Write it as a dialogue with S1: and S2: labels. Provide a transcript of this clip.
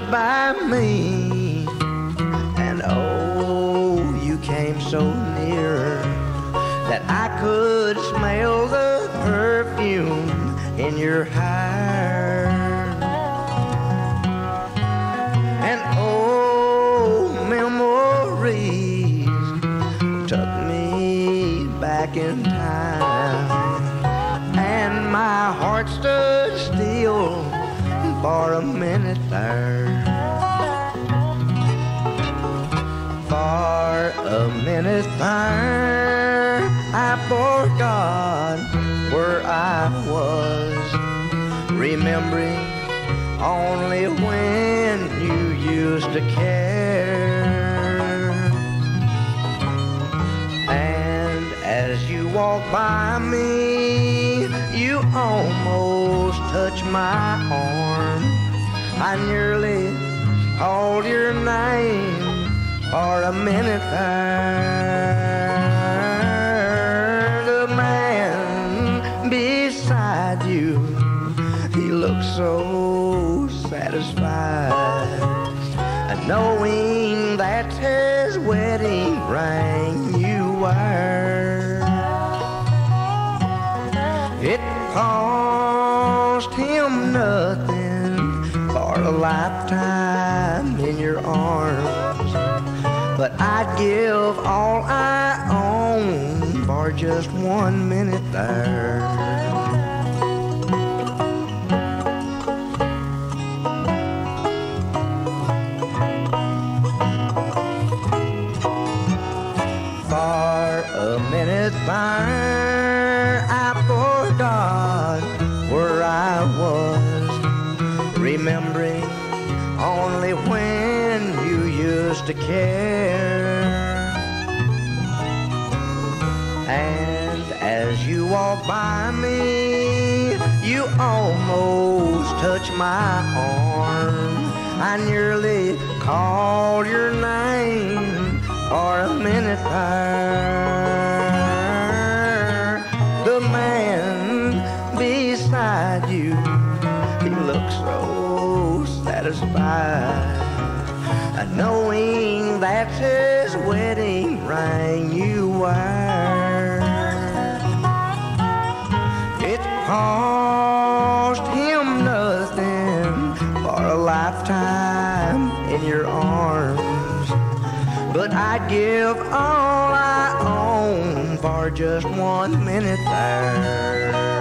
S1: me. And oh, you came so near that I could smell the perfume in your hair. And oh, memories took me back in time. And my heart stood for a minute there. For a minute there, I forgot where I was, remembering only when you used to care. And as you walk by me, you almost touch my arm. I nearly called your name for a minute there. The man beside you, he looked so satisfied, and knowing that his wedding ring you wear. Cost him nothing for a lifetime in your arms. But I'd give all I own for just one minute there. For a minute there, only when you used to care. And as you walk by me, you almost touch my arm. I nearly called your name for a minute there. The man beside you, satisfied. Knowing that's his wedding ring you wear. It cost him nothing for a lifetime in your arms. But I'd give all I own for just one minute there.